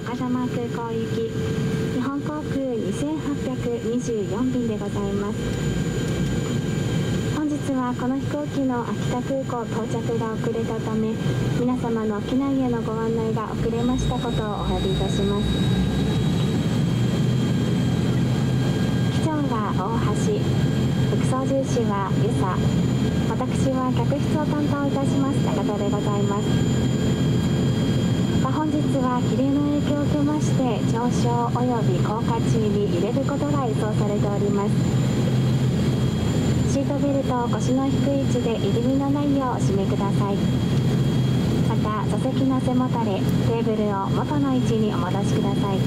岡山空港行き日本航空2824便でございます。本日はこの飛行機の秋田空港到着が遅れたため皆様の機内へのご案内が遅れましたことをお詫びいたします。機長は大橋副操縦士は遊佐。私は客室を担当いたします。高田でございます。は気流の影響を受けまして上昇及び降下中に入れることが予想されております。シートベルトを腰の低い位置で入り身のないようお締めください。また座席の背もたれテーブルを元の位置にお戻しください。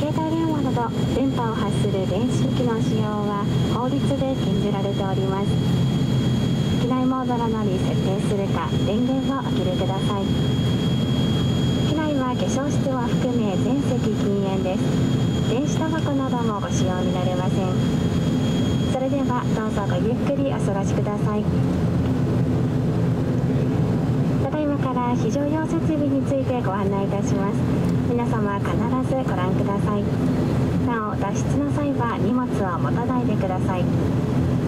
携帯電話など電波を発する電子機器の使用は法律で禁じられております。機内モードなどに設定するか電源をお切りください。粧室を含め全席禁煙です。電子タバコなどもご使用になれません。それではどうぞごゆっくりお過ごしください。ただいまから非常用設備についてご案内いたします。皆様必ずご覧ください。なお脱出の際は荷物を持たないでください。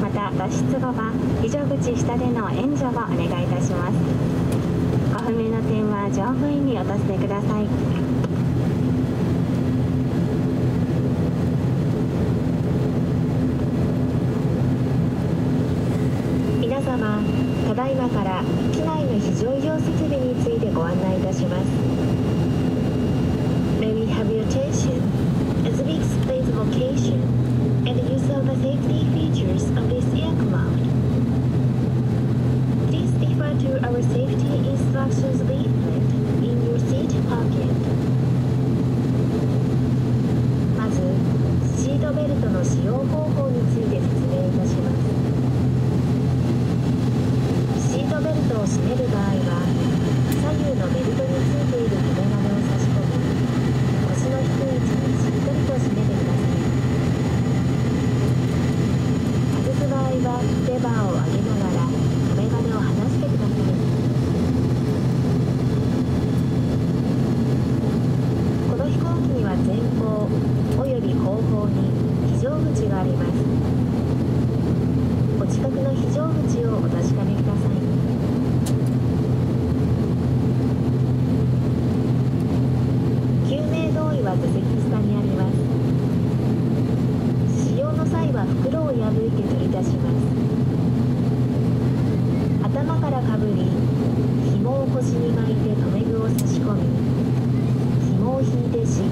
また脱出後は非常口下での援助をお願いいたします。不明な点は乗務員にお尋ねください皆様ただいまから機内の非常用設備についてご案内いたします May we have your attention as we explain the location and the use of the safety features of this aircraft Please refer to our safety classes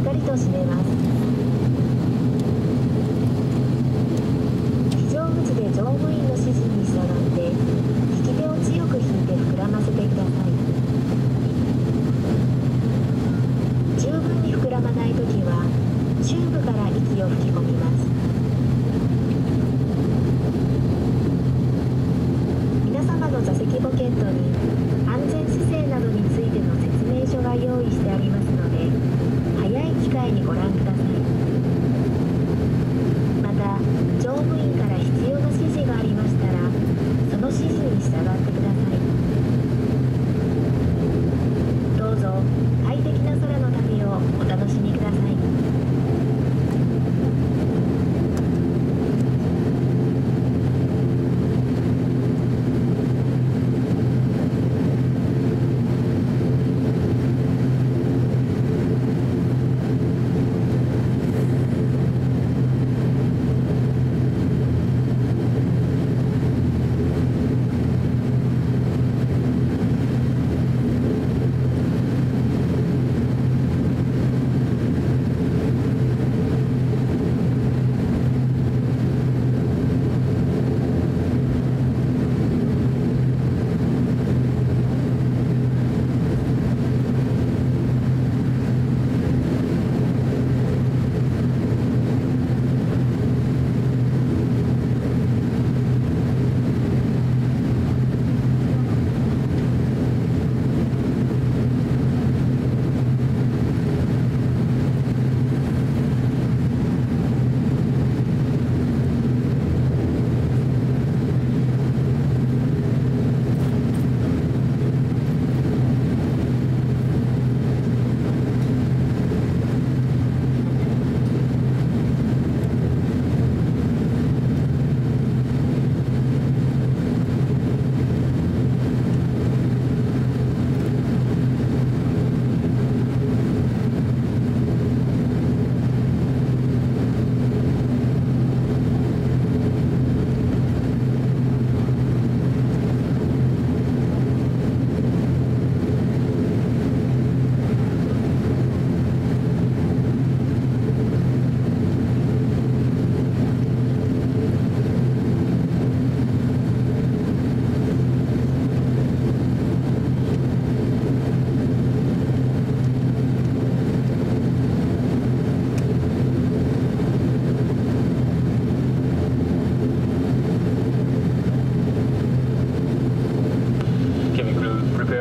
っかりと締めます。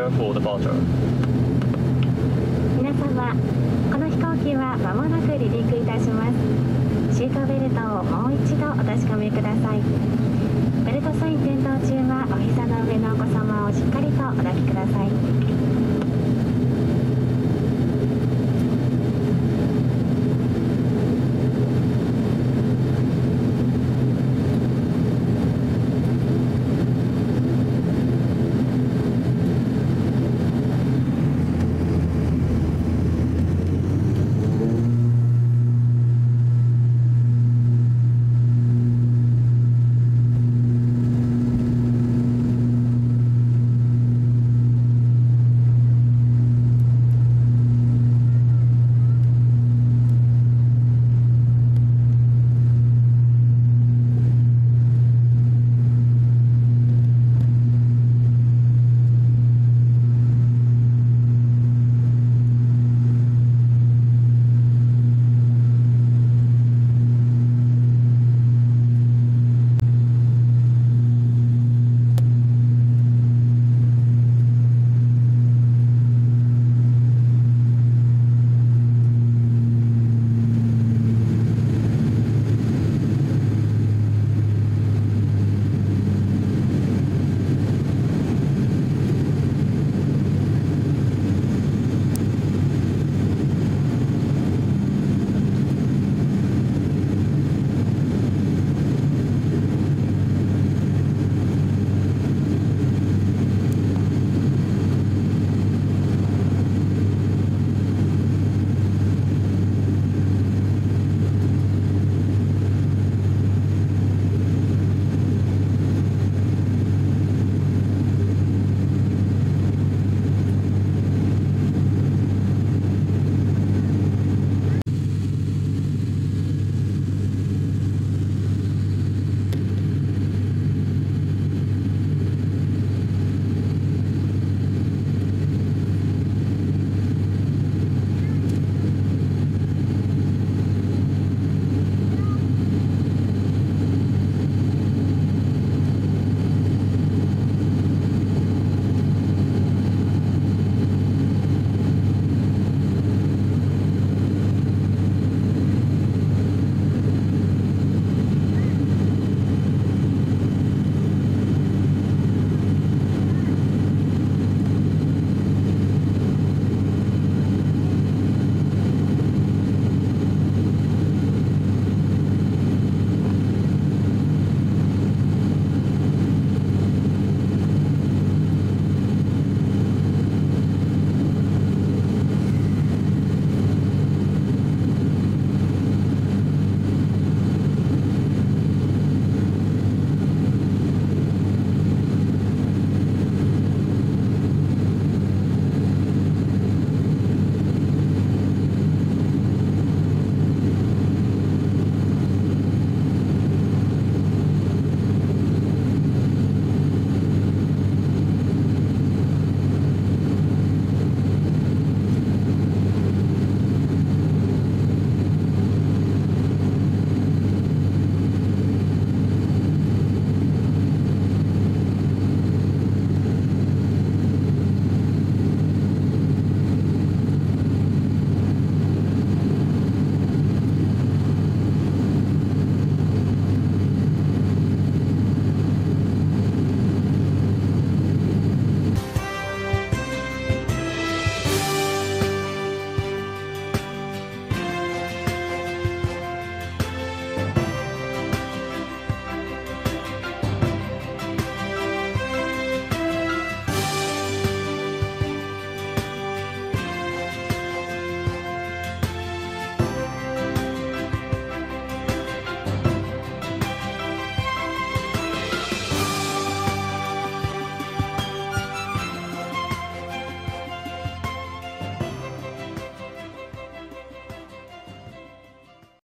prepare for departure. 皆様、この飛行機はまもなく離陸いたします。シートベルトをもう一度お確かめください。ベルトサイン点灯中はお膝の上のお子様をしっかりとお抱きください。